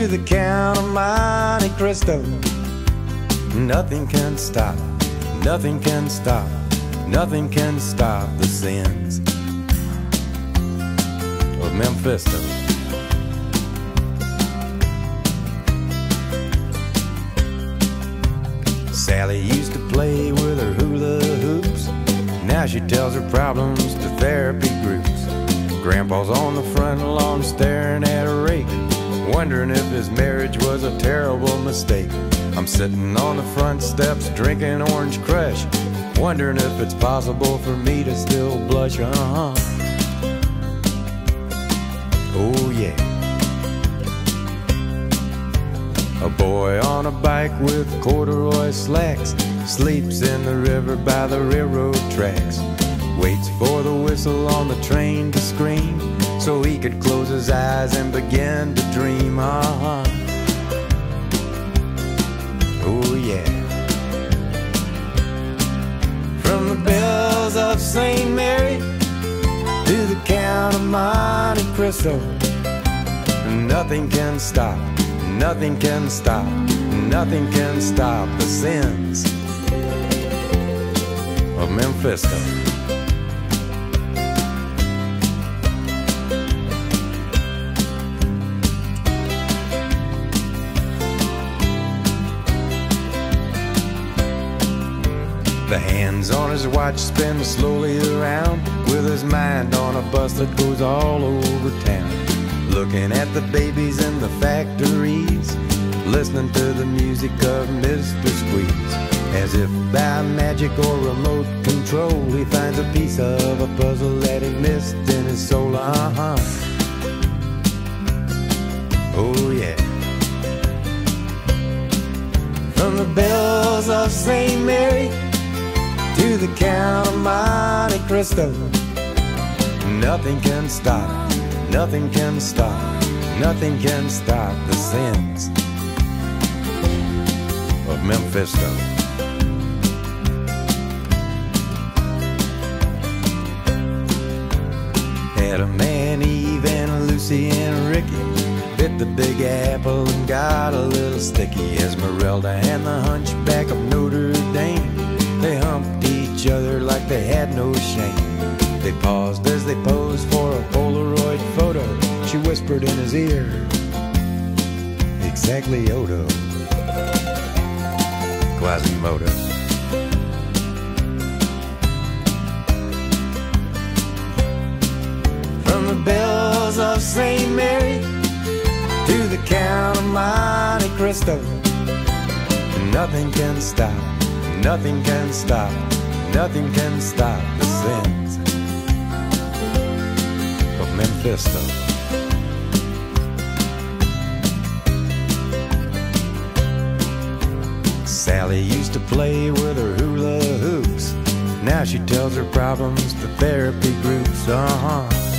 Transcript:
to the Count of Monte Cristo. Nothing can stop, nothing can stop, nothing can stop the sins of Memphisto. Sally used to play with her hula hoops. Now she tells her problems to therapy groups. Grandpa's on the front lawn staring wondering if his marriage was a terrible mistake. I'm sitting on the front steps drinking orange crush, wondering if it's possible for me to still blush. Uh huh. Oh, yeah. A boy on a bike with corduroy slacks sleeps in the river by the railroad tracks. Waits for the whistle on the train to scream so he could close his eyes and begin to dream. Uh-huh. Oh, yeah. From the bells of St. Mary to the Count of Monte Cristo, nothing can stop, nothing can stop, nothing can stop the sins of Memphisto. The hands on his watch spin slowly around with his mind on a bus that goes all over town. Looking at the babies in the factories, listening to the music of Mr. Squeeze. As if by magic or remote control, he finds a piece of a puzzle that he missed in his soul. Uh huh. Oh, yeah. From the bells of St. Mary the Count of Monte Cristo. Nothing can stop, nothing can stop, nothing can stop the sins of Memphisto. Adam and Eve and Lucy and Ricky bit the big apple and got a little sticky. Esmeralda and the hunchback of Notre Dame. They humped each other like they had no shame. They paused as they posed for a Polaroid photo. She whispered in his ear, exactly Odo. Quasimodo. From the bells of St. Mary to the Count of Monte Cristo. Nothing can stop, nothing can stop, nothing can stop the sins of Memphisto. Sally used to play with her hula hoops. Now she tells her problems to therapy groups. Uh huh.